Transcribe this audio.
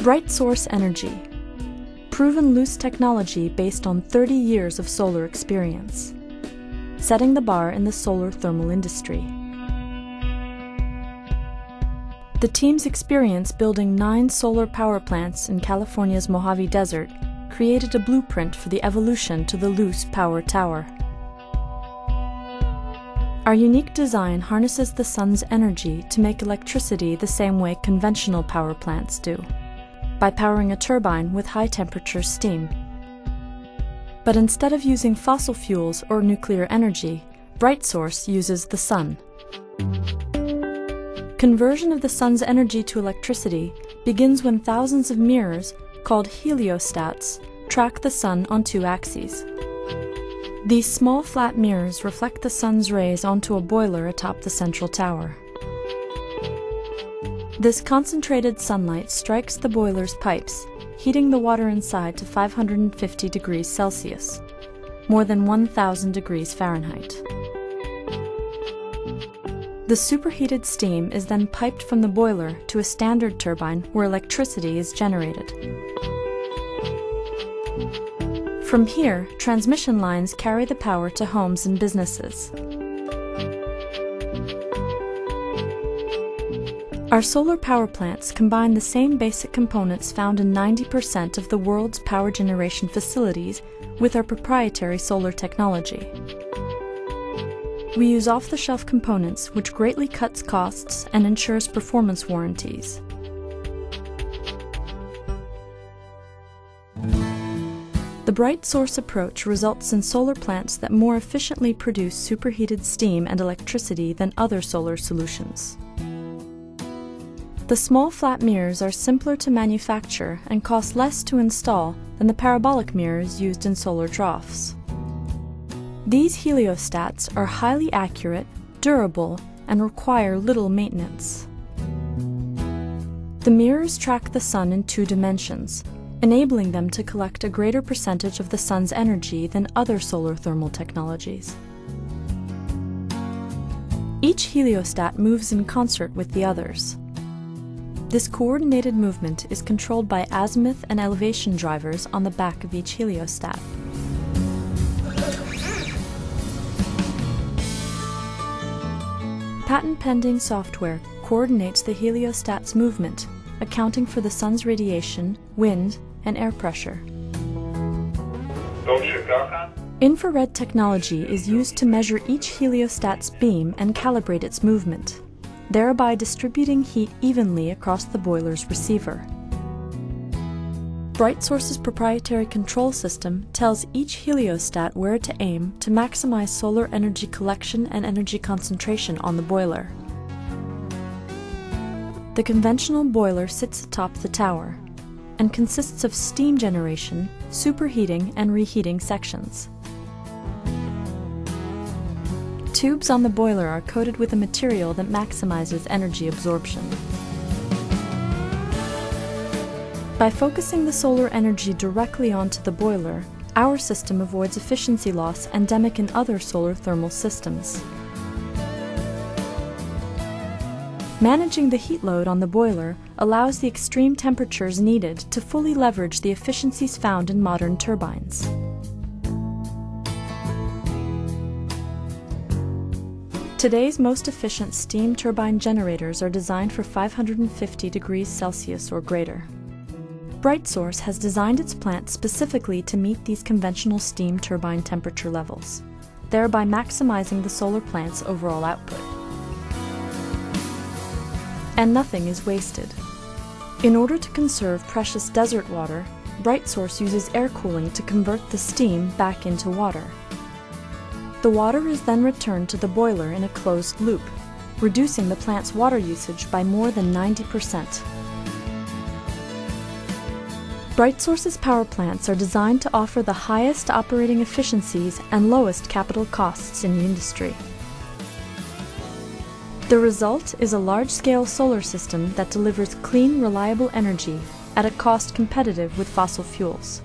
BrightSource Energy. Proven LUZ technology based on 30 years of solar experience. Setting the bar in the solar thermal industry. The team's experience building nine solar power plants in California's Mojave Desert created a blueprint for the evolution to the LUZ power tower. Our unique design harnesses the sun's energy to make electricity the same way conventional power plants do, by powering a turbine with high temperature steam. But instead of using fossil fuels or nuclear energy, BrightSource uses the sun. Conversion of the sun's energy to electricity begins when thousands of mirrors, called heliostats, track the sun on two axes. These small flat mirrors reflect the sun's rays onto a boiler atop the central tower. This concentrated sunlight strikes the boiler's pipes, heating the water inside to 550 degrees Celsius, more than 1000 degrees Fahrenheit. The superheated steam is then piped from the boiler to a standard turbine where electricity is generated. From here, transmission lines carry the power to homes and businesses. Our solar power plants combine the same basic components found in 90% of the world's power generation facilities with our proprietary solar technology. We use off-the-shelf components which greatly cuts costs and ensures performance warranties. The BrightSource approach results in solar plants that more efficiently produce superheated steam and electricity than other solar solutions. The small flat mirrors are simpler to manufacture and cost less to install than the parabolic mirrors used in solar troughs. These heliostats are highly accurate, durable, and require little maintenance. The mirrors track the sun in two dimensions, enabling them to collect a greater percentage of the sun's energy than other solar thermal technologies. Each heliostat moves in concert with the others. This coordinated movement is controlled by azimuth and elevation drivers on the back of each heliostat. Patent-pending software coordinates the heliostat's movement, accounting for the sun's radiation, wind, and air pressure. Infrared technology is used to measure each heliostat's beam and calibrate its movement, thereby distributing heat evenly across the boiler's receiver. BrightSource's proprietary control system tells each heliostat where to aim to maximize solar energy collection and energy concentration on the boiler. The conventional boiler sits atop the tower, and consists of steam generation, superheating, and reheating sections. Tubes on the boiler are coated with a material that maximizes energy absorption. By focusing the solar energy directly onto the boiler, our system avoids efficiency loss endemic in other solar thermal systems. Managing the heat load on the boiler allows the extreme temperatures needed to fully leverage the efficiencies found in modern turbines. Today's most efficient steam turbine generators are designed for 550 degrees Celsius or greater. BrightSource has designed its plant specifically to meet these conventional steam turbine temperature levels, thereby maximizing the solar plant's overall output and nothing is wasted. In order to conserve precious desert water, BrightSource uses air cooling to convert the steam back into water. The water is then returned to the boiler in a closed loop, reducing the plant's water usage by more than 90%. BrightSource's power plants are designed to offer the highest operating efficiencies and lowest capital costs in the industry. The result is a large-scale solar system that delivers clean, reliable energy at a cost competitive with fossil fuels.